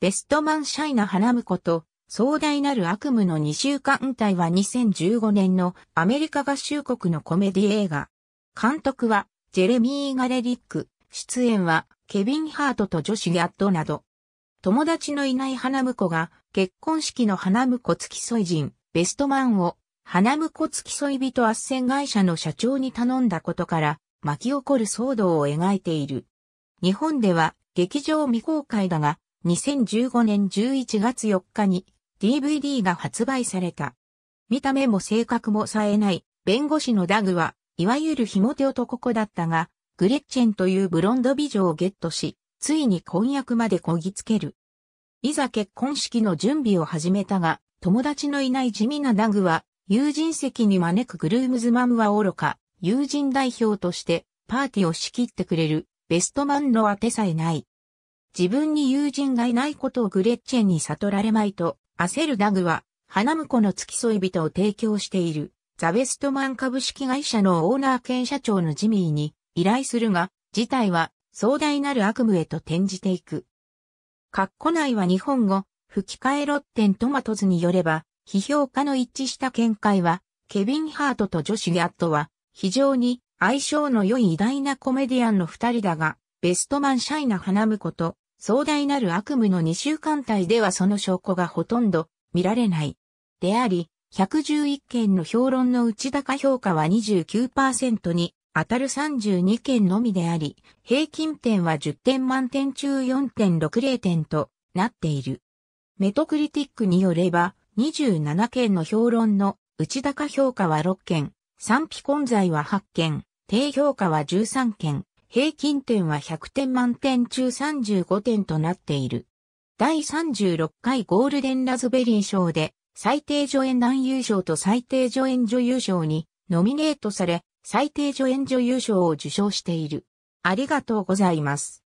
ベストマンシャイナ花婿と壮大なる悪夢の2週間帯は2015年のアメリカ合衆国のコメディ映画。監督はジェレミー・ガレリック。出演はケビン・ハートとジョシ・ギャットなど。友達のいない花婿が結婚式の花婿付き添い人、ベストマンを花婿付き添い人斡旋会社の社長に頼んだことから巻き起こる騒動を描いている。日本では劇場未公開だが2015年11月4日に DVD が発売された。見た目も性格も冴えない弁護士のダグは、いわゆるひも手男子だったが、グレッチェンというブロンド美女をゲットし、ついに婚約までこぎつける。いざ結婚式の準備を始めたが、友達のいない地味なダグは、友人席に招くグルームズマムは愚か、友人代表としてパーティーを仕切ってくれるベストマンの当てさえない。自分に友人がいないことをグレッチェンに悟られまいと焦るダグは、花婿の付き添い人を提供している、ザベストマン株式会社のオーナー兼社長のジミーに依頼するが、事態は壮大なる悪夢へと転じていく。括弧内は日本語、吹き替えロッテントマトズによれば、批評家の一致した見解は、ケビン・ハートとジョシュ・ギャットは、非常に相性の良い偉大なコメディアンの二人だが、ベストマンシャイナ花婿と壮大なる悪夢の二週間帯ではその証拠がほとんど見られない。であり、111件の評論の内高評価は29%に当たる32件のみであり、平均点は10点満点中4.60点となっている。メトクリティックによれば、27件の評論の内高評価は6件、賛否混在は8件、低評価は13件、平均点は100点満点中35点となっている。第36回ゴールデンラズベリー賞で最低助演男優賞と最低助演女優賞にノミネートされ最低助演女優賞を受賞している。ありがとうございます。